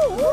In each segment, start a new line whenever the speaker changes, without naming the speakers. Woo-hoo-hoo!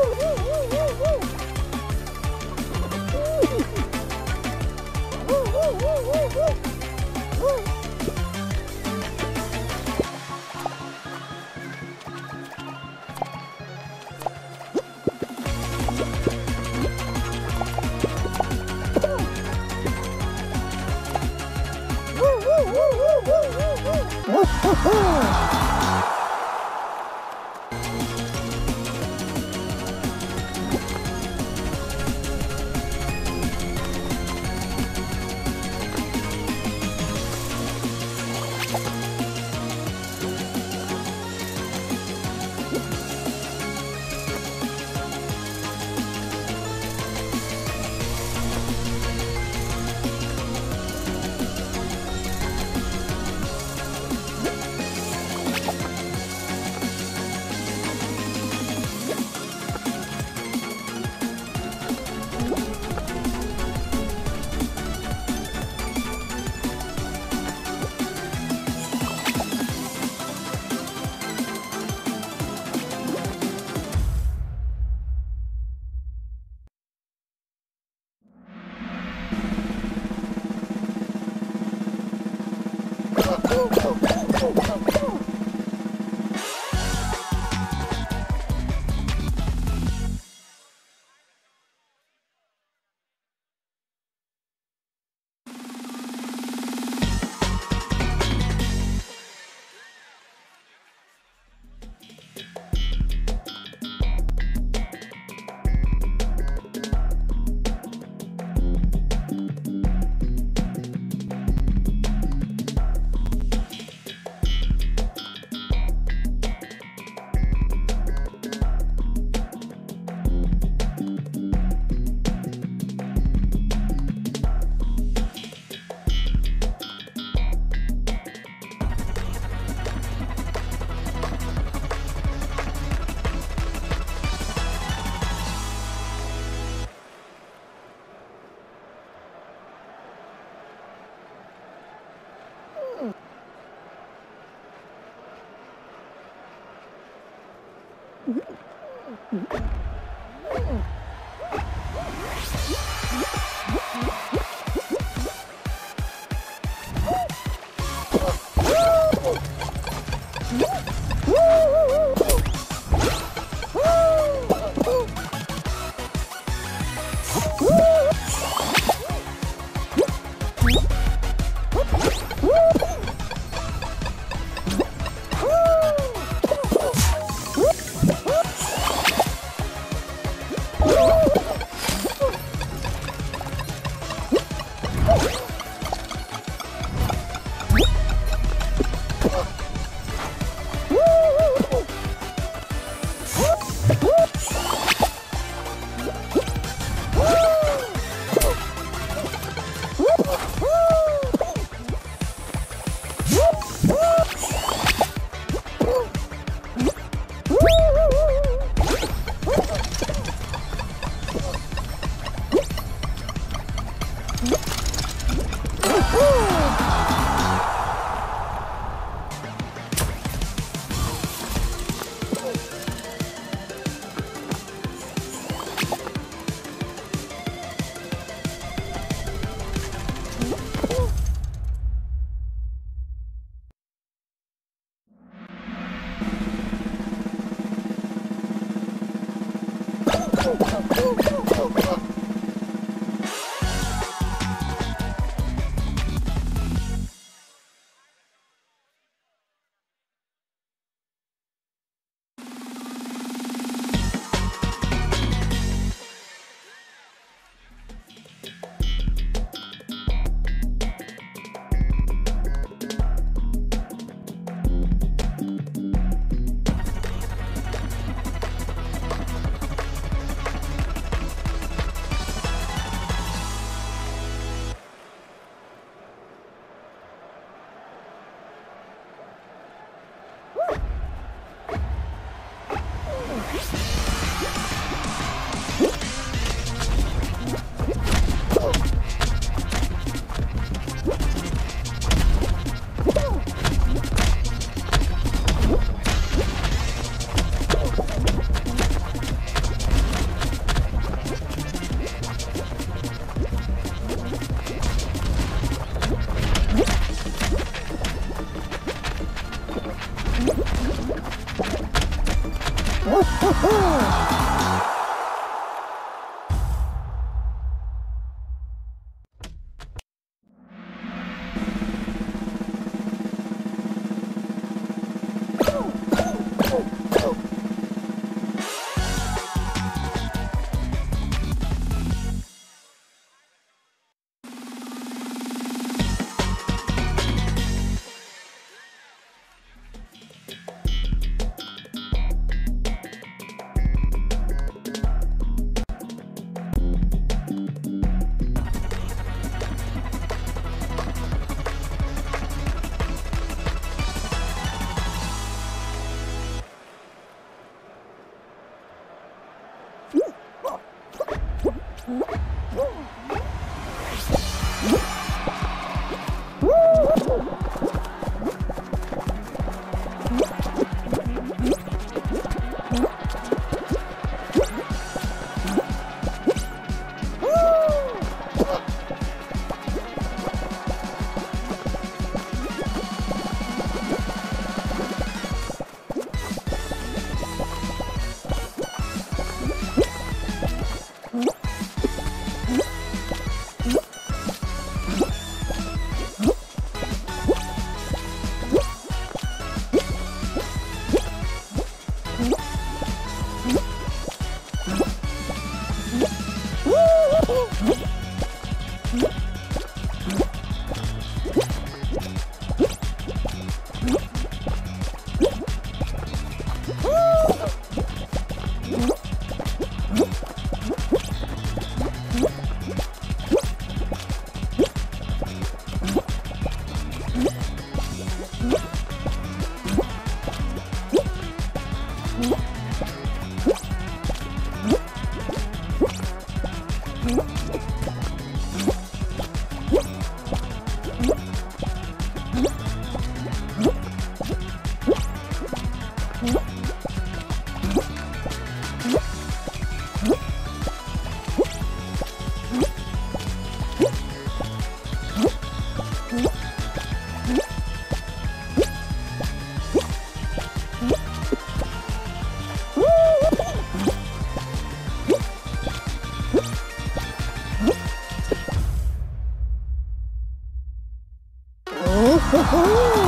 What? go. Boom. 呜 呼